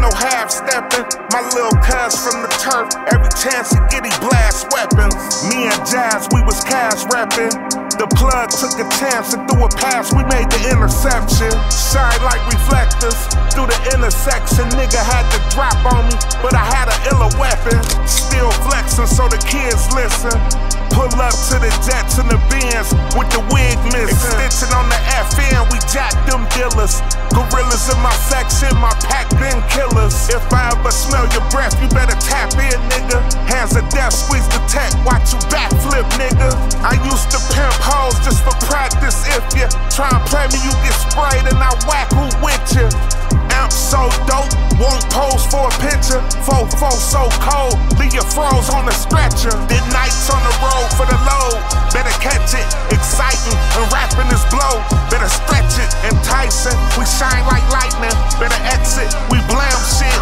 no half stepping. My little cuz from the turf, every chance he get, he blast weapons. Me and Jazz, we was cash rapping. The plug took a chance and threw a pass, we made the interception. Shine like reflectors through the intersection. Nigga had to drop on me, but I had an iller weapon. Still flexing so the kids listen. Pull up to the jets and the vans with the wig missing. Extension on the FN, we jack them dealers. Gorillas in my section, my pack been killers. If I ever smell your breath, you better tap in, nigga. Hands of death, squeeze the tech, watch you backflip, nigga. I used to pimp hoes just for practice. If you try and play me, you get sprayed and I whack who with you. Amp so dope, won't pose for a picture. Fofo so cold, leave your froze on the stretcher. Then nights on the road for the load. Better catch it, exciting and rapping is blow. Better stretch it, enticing. Shine like lightning. Better exit, we blam shit.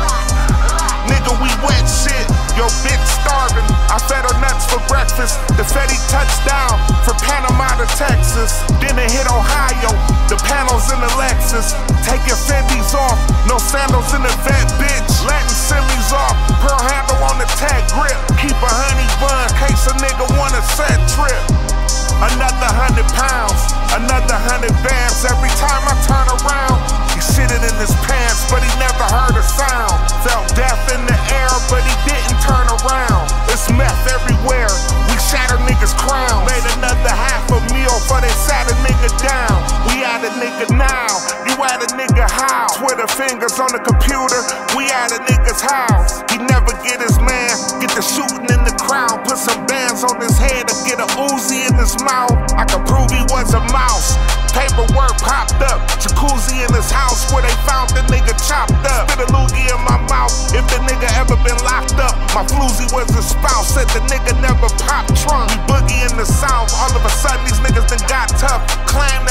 Nigga, we wet shit. Yo, bitch starving. I fed her nuts for breakfast. The Fetty touchdown from Panama to Texas. Then it hit Ohio. The panels in the Lexus. Take your Fendi's off. No sandals in the vet, bitch. Latin semis off. Pearl handle on the tag grip. Keep a honey bun. Case a nigga want a set trip. Another hundred pounds, another hundred bands. Every time I turn around, he shitted in his pants, but he never heard a sound. Felt death in the air, but he didn't turn around. It's meth everywhere. We shatter niggas' crowns. Made another half a meal for they sat a nigga down. We at a nigga now. You at a nigga how? Twitter fingers on the computer. We at a nigga's house. He never get his man. Get the shooting bands on his head to get a Uzi in his mouth. I can prove he was a mouse. Paperwork popped up. Jacuzzi in his house where they found the nigga chopped up. Spit a loogie in my mouth. If the nigga ever been locked up, my floozy was a spouse. Said the nigga never popped trunk. We boogie in the south. All of a sudden these niggas done got tough. Claim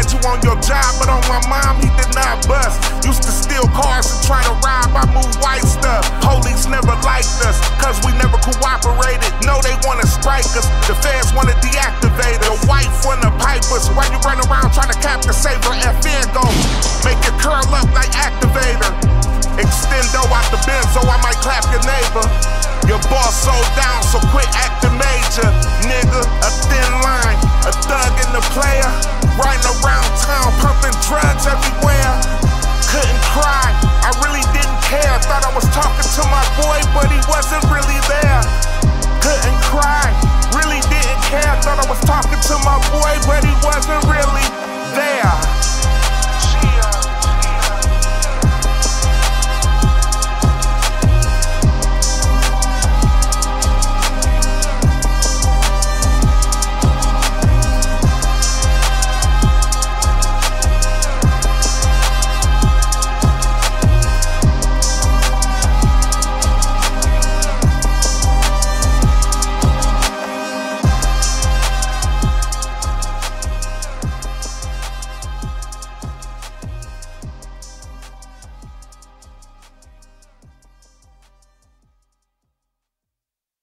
us. You on your job, but on my mom he did not bust. Used to steal cars and try to rob. I move white stuff. Police never liked us, cause we never cooperated. No, they wanna strike us. The feds wanna deactivate us. Your wife wanna pipe us. Why you run around trying to cap the saver? FN go make it curl up like activator. Extendo out the benzo, I might clap your neighbor. Your boss so down, so quit acting major. Nigga, a thin line, a thug and a player. Riding around town,